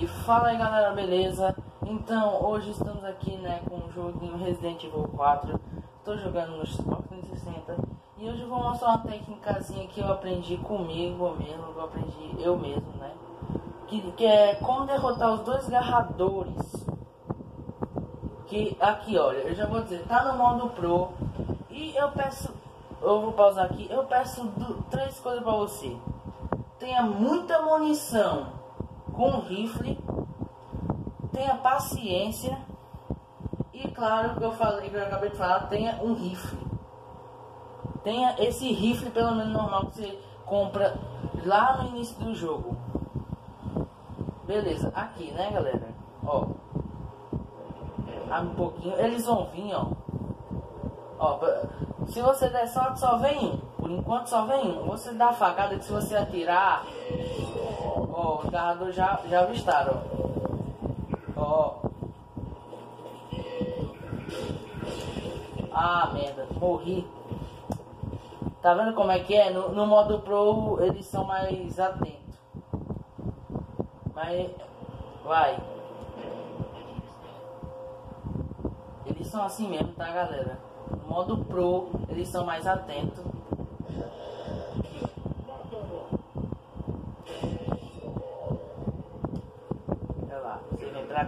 E fala aí galera, beleza? Então, hoje estamos aqui né, com o joguinho Resident Evil 4 Estou jogando no Xbox 360 E hoje eu vou mostrar uma técnicazinha que eu aprendi comigo mesmo Eu aprendi eu mesmo, né? Que, que é como derrotar os dois garradores Que aqui, olha, eu já vou dizer, tá no modo Pro. E eu peço, eu vou pausar aqui Eu peço do, três coisas pra você. Tenha muita munição com rifle, tenha paciência e claro que eu falei que eu acabei de falar, tenha um rifle. Tenha esse rifle pelo menos normal que você compra lá no início do jogo. Beleza, aqui né galera? Ó. Um pouquinho. Eles vão vir, ó. Ó, se você der sorte só vem um. Por enquanto só vem um. Você dá facada que se você atirar Ó, os carradores já, já avistaram. Ó. Ah, merda. Morri. Tá vendo como é que é? No, no modo Pro eles são mais atentos. Mas... Vai. Eles são assim mesmo, tá, galera? No modo Pro eles são mais atentos.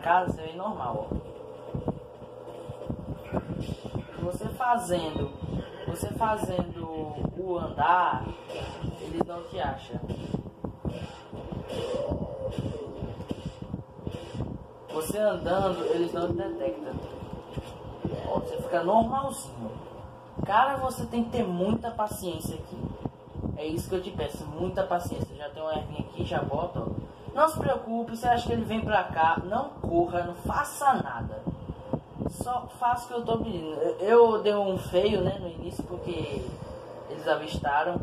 Você vem normal, ó. Você fazendo, você fazendo o andar, eles não te acham. Você andando, eles não te detectam. Você fica normalzinho. Cara, você tem que ter muita paciência aqui. É isso que eu te peço, muita paciência. Já tem um ervinho aqui, já bota, ó. Não se preocupe, você acha que ele vem pra cá, não corra, não faça nada. Só faça o que eu tô pedindo. Eu dei um feio, né, no início, porque eles avistaram.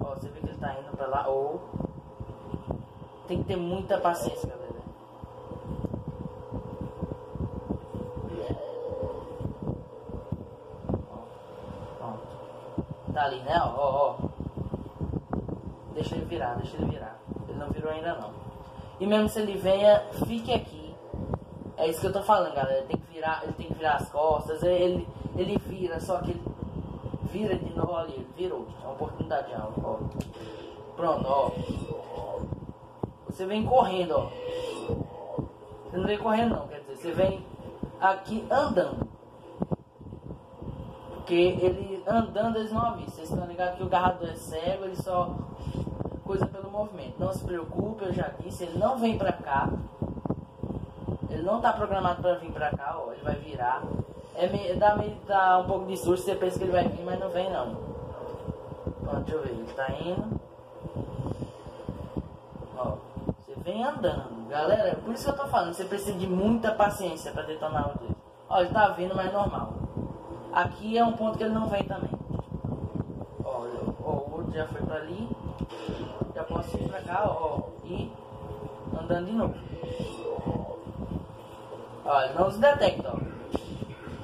Ó, você vê que ele tá indo pra lá. Ou tem que ter muita paciência, galera. Pronto. Tá ali, né? Ó, ó, ó. Deixa ele virar, deixa ele virar. Ele não virou ainda não. E mesmo se ele venha, fique aqui. É isso que eu tô falando, galera. Tem que virar, ele tem que virar as costas. Ele, ele vira, só que ele vira de novo ali. Ele virou. É uma oportunidade alta, ó. Pronto, ó. Você vem correndo, ó. Você não vem correndo não, quer dizer, você vem aqui andando. Porque ele andando eles não avisam. Vocês estão ligados que o garrador é cego, ele só coisa pelo movimento. Não se preocupe, eu já disse, ele não vem pra cá. Ele não tá programado para vir pra cá, ó, ele vai virar. É meio, dá, meio, dá um pouco de susto, você pensa que ele vai vir, mas não vem não. Pronto, deixa eu ver, ele tá indo. Ó, você vem andando. Galera, por isso que eu tô falando, você precisa de muita paciência para detonar o dedo. Ó, ele tá vindo, mas normal. Aqui é um ponto que ele não vem também. Ó, ó o outro já foi para ali já posso ir pra cá, ó, e andando de novo. Olha, não se detecta, ó.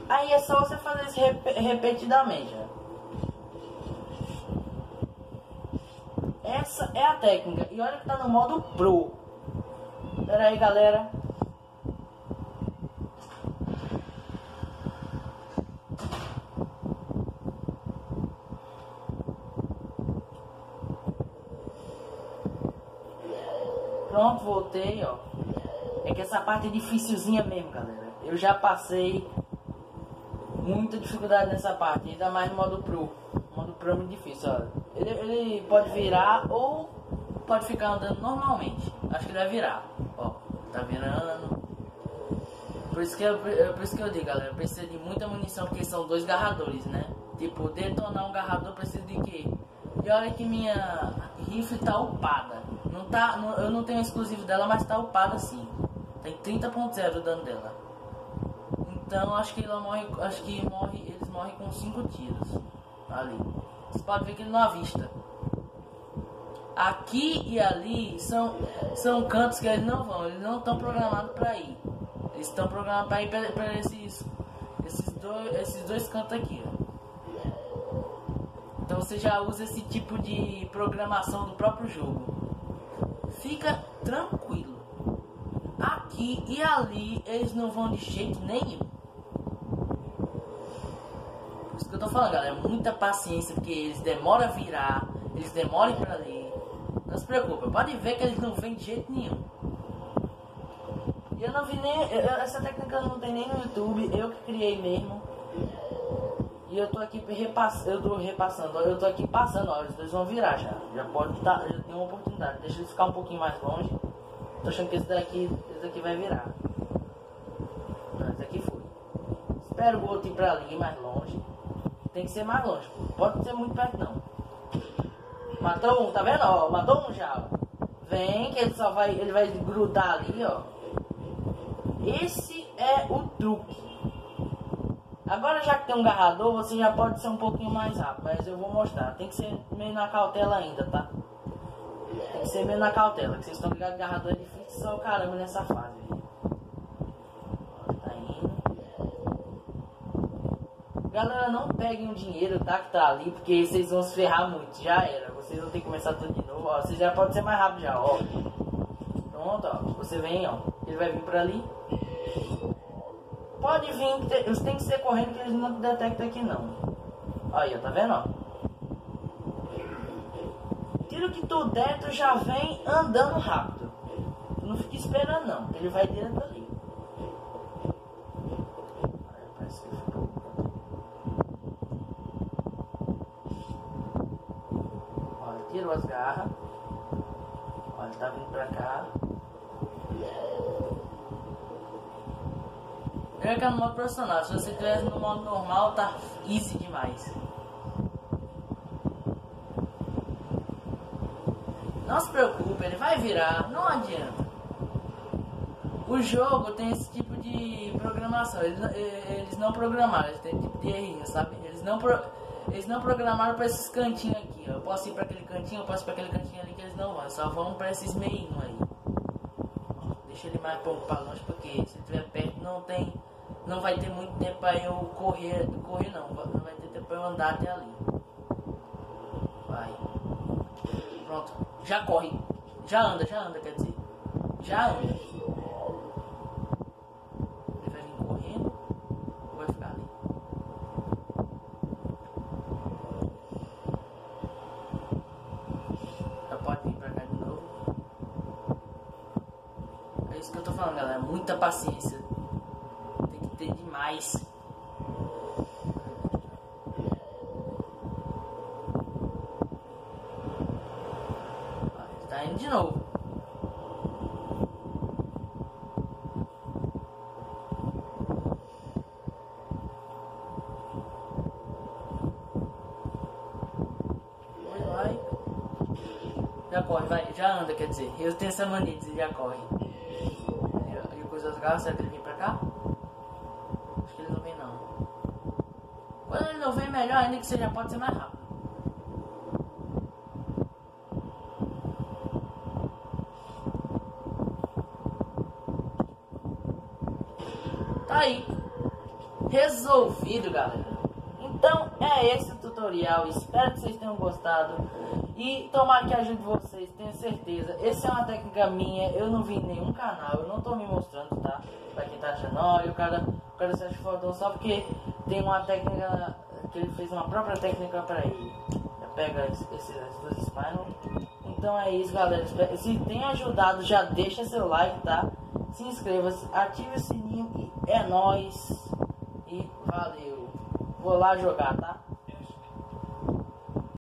Aí é só você fazer isso rep repetidamente, ó. Essa é a técnica. E olha que tá no modo Pro. Pera aí, galera. Pronto, voltei, ó. É que essa parte é dificilzinha mesmo, galera. Eu já passei muita dificuldade nessa parte, ainda mais no modo Pro. O modo Pro é muito difícil, ó. Ele, ele pode virar ou pode ficar andando normalmente. Acho que ele vai virar. Ó, tá virando. Por isso que eu, por isso que eu digo, galera, precisa de muita munição, porque são dois garradores, né? Tipo, detonar um garrador precisa de quê? E olha que minha rifle tá upada. Não tá, não, eu não tenho exclusivo dela, mas tá upada sim. Tem 30.0 o dano dela. Então acho que ela morre, acho que morre, eles morrem com 5 tiros. Ali. Você pode ver que ele não avista. Aqui e ali são, são cantos que eles não vão, eles não estão programados para ir. Eles estão programados para ir para esses, esses, dois, esses dois cantos aqui. Ó. Então você já usa esse tipo de programação do próprio jogo fica tranquilo. aqui e ali eles não vão de jeito nenhum. Por isso que eu tô falando, galera. Muita paciência, porque eles demoram a virar, eles demoram para ali. Não se preocupe, pode ver que eles não vêm de jeito nenhum. Eu não vi nem. Essa técnica não tem nem no YouTube, eu que criei mesmo. E eu tô aqui repassando, eu tô repassando, eu tô aqui passando, ó, eles vão virar já. Já pode estar, tá, já tem uma oportunidade. Deixa eles ficar um pouquinho mais longe. Tô achando que esse daqui, esse daqui vai virar. Não, esse daqui foi. Espero o outro ir pra ali, mais longe. Tem que ser mais longe. Pode ser muito perto não. Matou um, tá vendo? Ó, matou um já. Vem que ele só vai, ele vai grudar ali, ó. Esse é o truque. Agora já que tem um garrador, você já pode ser um pouquinho mais rápido, mas eu vou mostrar. Tem que ser meio na cautela ainda, tá? Tem que ser meio na cautela, que vocês estão ligados garrador é difícil só o caramba nessa fase. Tá indo. Galera, não peguem o dinheiro, tá? Que tá ali, porque vocês vão se ferrar muito. Já era. Vocês vão ter que começar tudo de novo. Ó, vocês já podem ser mais rápido já, ó. Pronto, ó. Você vem, ó. Ele vai vir por ali. Vir, eles tem que ser correndo que eles não detectam aqui não. Aí, ó, tá vendo, ó? Tiro que tu der, tu já vem andando rápido. Não fica esperando não, ele vai direto ali. Olha, tirou as garras. Olha, tá vindo pra cá. Primeiro que é no modo profissional, se você estiver no modo normal, tá easy demais. Não se preocupe, ele vai virar, não adianta. O jogo tem esse tipo de programação, eles, eles não programaram, eles têm tipo de errinho, sabe? Eles não, pro, eles não programaram para esses cantinhos aqui, ó. Eu posso ir para aquele cantinho, eu posso ir para aquele cantinho ali que eles não vão, só vão para esses meinhos aí. Deixa ele mais para longe, porque se estiver perto não tem não vai ter muito tempo para eu correr, correr não, não vai ter tempo para eu andar até ali. Vai. Pronto, já corre, já anda, já anda, quer dizer, já anda. Ele vai vir correndo ou vai ficar ali? Já pode vir pra cá de novo. É isso que eu tô falando, galera, muita paciência demais. Tá indo de novo. Já corre, vai, já anda, quer dizer. Eu tenho essa mania de já corre. E, e garras, será que ele vem pra cá? Melhor ainda que já pode ser mais rápido. Tá aí. Resolvido, galera. Então é esse o tutorial. Espero que vocês tenham gostado. E tomara que ajude vocês, tenho certeza. Essa é uma técnica minha, eu não vi nenhum canal, eu não tô me mostrando, tá? Pra quem tá achando, olha, o cara, o cara se acha fodão só porque tem uma técnica que ele fez uma própria técnica para ele. Pega esses dois spinal. Então é isso, galera. Se tem ajudado, já deixa seu like, tá? Se inscreva, ative o sininho é nóis. E valeu. Vou lá jogar, tá?